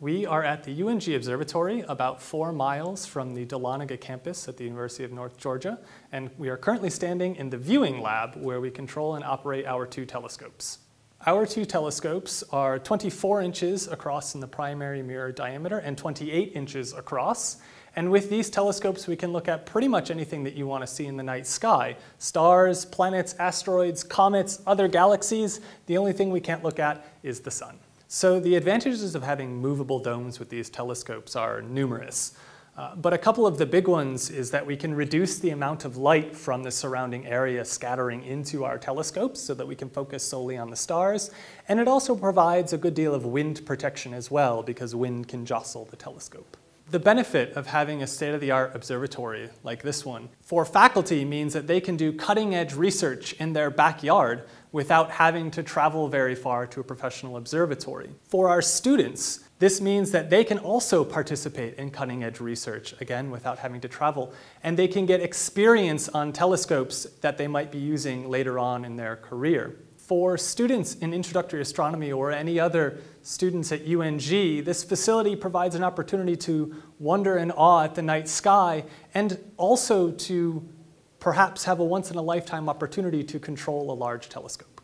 We are at the UNG Observatory, about four miles from the Dahlonega campus at the University of North Georgia, and we are currently standing in the viewing lab where we control and operate our two telescopes. Our two telescopes are 24 inches across in the primary mirror diameter and 28 inches across. And with these telescopes, we can look at pretty much anything that you want to see in the night sky. Stars, planets, asteroids, comets, other galaxies. The only thing we can't look at is the sun. So the advantages of having movable domes with these telescopes are numerous. Uh, but a couple of the big ones is that we can reduce the amount of light from the surrounding area scattering into our telescopes so that we can focus solely on the stars. And it also provides a good deal of wind protection as well because wind can jostle the telescope. The benefit of having a state-of-the-art observatory like this one for faculty means that they can do cutting-edge research in their backyard without having to travel very far to a professional observatory. For our students, this means that they can also participate in cutting-edge research, again, without having to travel, and they can get experience on telescopes that they might be using later on in their career. For students in introductory astronomy or any other students at UNG, this facility provides an opportunity to wonder in awe at the night sky and also to perhaps have a once in a lifetime opportunity to control a large telescope.